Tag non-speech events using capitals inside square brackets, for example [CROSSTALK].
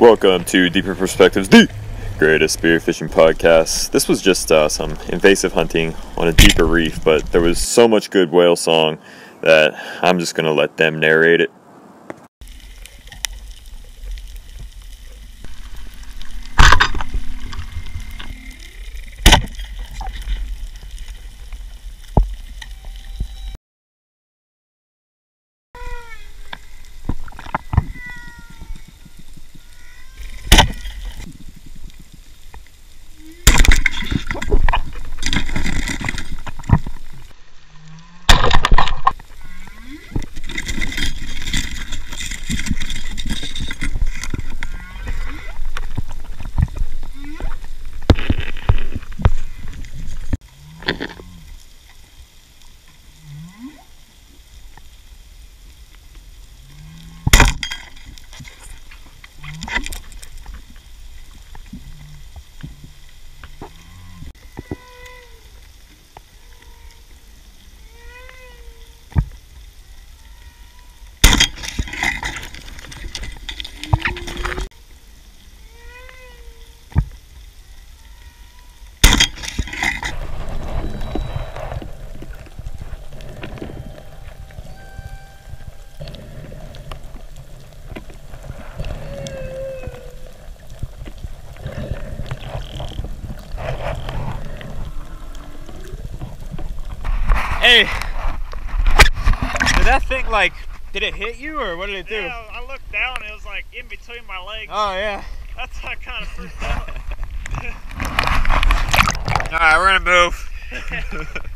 Welcome to Deeper Perspectives, the greatest spearfishing podcast. This was just uh, some invasive hunting on a deeper reef, but there was so much good whale song that I'm just going to let them narrate it. Hey, did that thing like, did it hit you or what did it do? Yeah, I looked down. and It was like in between my legs. Oh yeah. That's how I kind of freaked out. [LAUGHS] All right, we're gonna move. [LAUGHS]